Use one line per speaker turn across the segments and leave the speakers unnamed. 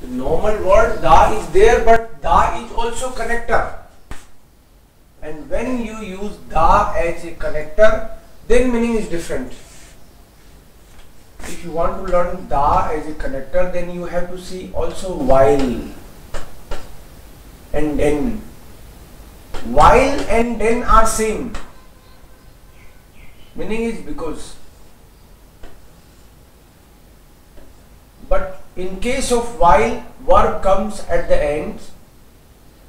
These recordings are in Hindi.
The normal word da is there, but da is also connector. And when you use da as a connector, then meaning is different. If you want to learn da as a connector, then you have to see also while and then. While and then are same. Meaning is because. But in case of while, verb comes at the end,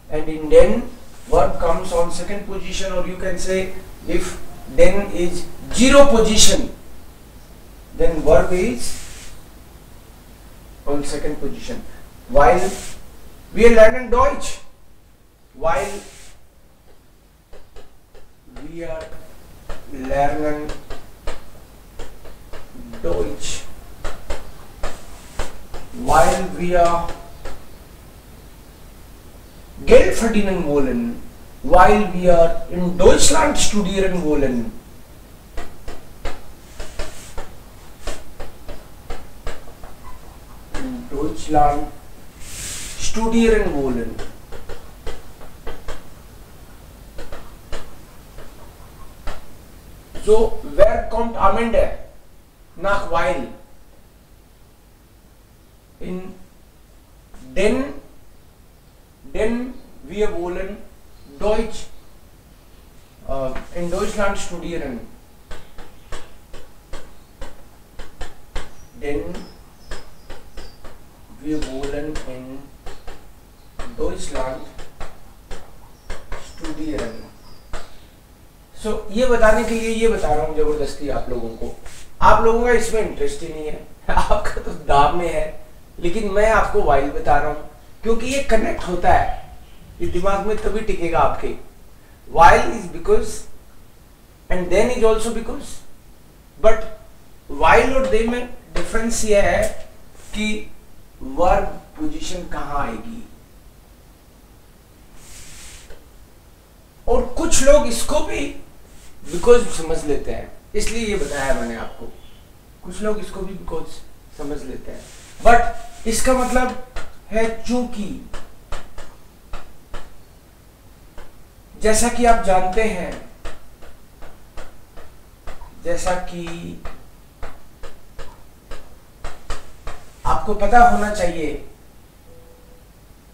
and in then, verb comes on second position, or you can say if then is zero position, then verb is on second position. While we are learning Deutsch, while we are lernen Deutsch. While wir Geld verdienen wollen, weil wir in Deutschland studieren wollen. In Deutschland studieren wollen. So, wer kommt am Ende? Nach weil. In denn, denn wir wollen Deutsch äh, in Deutschland studieren. Denn wir wollen in Deutschland studieren. so, ये बताने के लिए ये बता रहा हूँ ज़बरदस्ती आप लोगों को आप लोगों का इसमें इंटरेस्ट ही नहीं है आपका तो दाब में है लेकिन मैं आपको वाइल बता रहा हूँ, क्योंकि ये कनेक्ट होता है। ये दिमाग में तभी टिकेगा आपके। While is because and then is also because but while और दे में डिफरेंस ये है कि वर्ब पोजीशन कहाँ आएगी। और कुछ लोग इसको भी बिकॉज़ समझ लेते हैं। इसलिए ये बताया मैंने आपको। कुछ लोग इसको भी बिकॉज़ समझ लेते हैं। बट इसका मतलब है चूँकि। जैसा कि आप जानते हैं, जैसा कि आपको पता होना चाहिए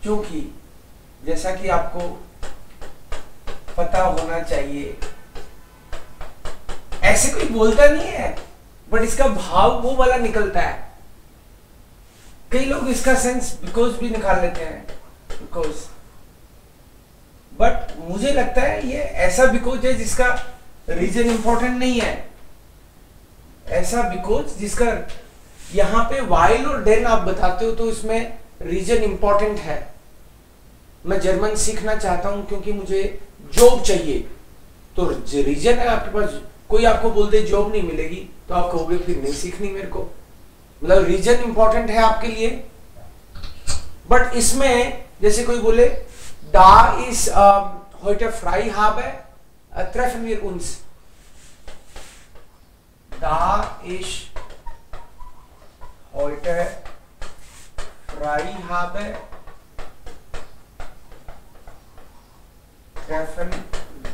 क्योंकि जैसा कि आपको पता होना चाहिए। ऐसे कोई बोलता नहीं है बट इसका भाव वो वाला निकलता है। कई लोग इसका सेंस बिकॉज़ भी निकाल लेते हैं बिकॉज़ बट मुझे लगता है ये ऐसा बिकॉज़ है जिसका रीजन इंपॉर्टेंट नहीं है. ऐसा बिकॉज़ जिसका यहाँ पे वाइल और डेन आप बताते हो तो इसमें रीजन इंपॉर्टेंट है. मैं जर्मन सीखना चाहता हूँ क्योंकि मुझे जॉब चाहिए. तो रीजन है आपके पास, कोई आपको बोल दे जॉब नहीं मिलेगी तो आप कहोगे फिर नहीं सीखनी मेरे को. मतलब रीजन इंपॉर्टेंट है आपके लिए। बट इसमें जैसे कोई बोले डा इज़ होटे फ्राई हाब है त्रेफ मीर उन्स। डा इज़ होटे फ्राई हाब है ट्रेफन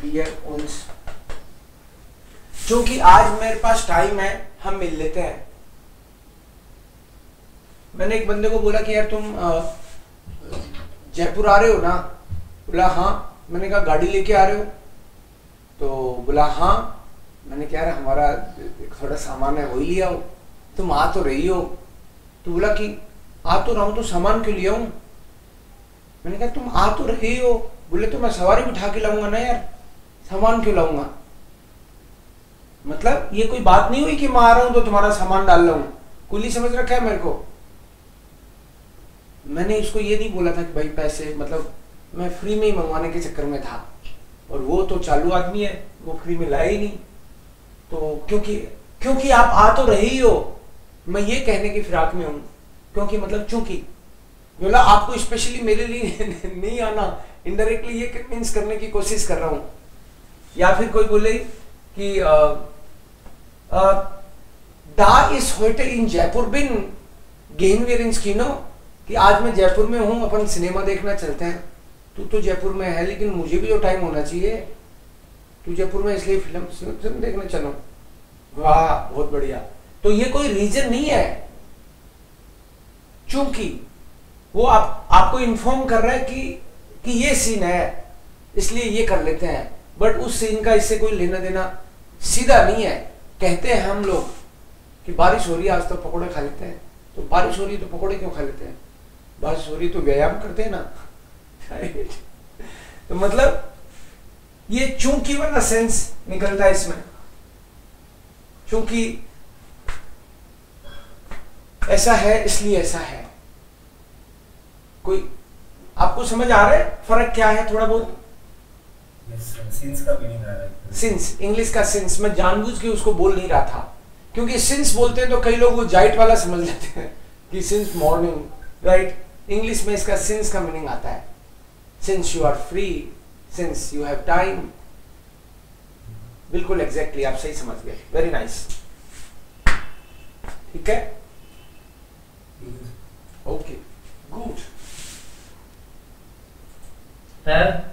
बियर उन्स। क्योंकि आज मेरे पास टाइम है, हम मिल लेते हैं। मैंने एक बंदे को बोला कि यार तुम जयपुर आ रहे हो ना? बोला हाँ। मैंने कहा, गाड़ी लेके आ रहे हो? तो बोला हाँ। मैंने कहा, यार, हमारा थोड़ा सामान है वही लिया हो तुम आ तो रही हो। तो बोला कि, आ तो रहा हूँ तो सामान क्यों लिया हूँ? मैंने कहा, तुम आ तो रही हो। बोले तो मैं सवारी बिठा के लाऊँगा ना यार। सामान क्यों लाऊँगा? मतलब ये कोई बात नहीं हुई कि मैं आ रहा हूँ तो तुम्हारा सामान डाल रहा हूँ। कुली समझ रखा है मेरे को? मैंने इसको ये नहीं बोला था कि भाई पैसे मतलब मैं फ्री में ही मंगवाने के चक्कर में था। और वो तो चालू आदमी है, वो फ्री में लाया ही नहीं। तो क्योंकि क्योंकि आप आ तो रही हो मैं ये कहने की फिराक में हूँ, क्योंकि मतलब चूँकि, बोला, आपको स्पेशली मेरे लिए नहीं आना इनडायरेक्टली ये कन्विंस करने की कोशिश कर रहा हूँ। या फिर कोई बोले कि da ist heute in Jaipur bin gehen wir ins Kino कि आज मैं जयपुर में हूँ, अपन सिनेमा देखना चलते हैं। तू तो जयपुर में है, लेकिन मुझे भी तो टाइम होना चाहिए। तू जयपुर में इसलिए फ़िल्म फ़िल्म देखने चलो। वाह, बहुत बढ़िया। तो ये कोई रीजन नहीं है? क्योंकि वो आप आपको इन्फॉर्म कर रहा है कि कि ये सीन है, इसलिए ये कर लेते हैं। बट उस सीन का इससे कोई लेना देना सीधा नहीं है। कहते हैं हम लोग कि बारिश हो रही है, आज तो पकोड़े खा लेते हैं। तो बारिश हो रही है तो पकौड़े क्यों खा लेते हैं? हो रही तो व्यायाम करते हैं ना। तो मतलब ये चूँकि वाला सेंस निकलता है इसमें। चूँकि ऐसा है इसलिए ऐसा है। कोई आपको समझ आ रहा है फ़र्क क्या है थोड़ा बहुत?
सिंस का मीनिंग आ रहा है।
सिंस इंग्लिश का सिंस मैं जानबूझ के उसको बोल नहीं रहा था। क्योंकि सिंस बोलते हैं तो कई लोग वो जाइट वाला समझ लेते हैं कि सिंस मॉर्निंग राइट इंग्लिश में इसका सिंस का मीनिंग आता है। Since you are free since you have time बिल्कुल एग्जैक्टली आप सही समझ गए। वेरी नाइस ठीक है? Okay good sir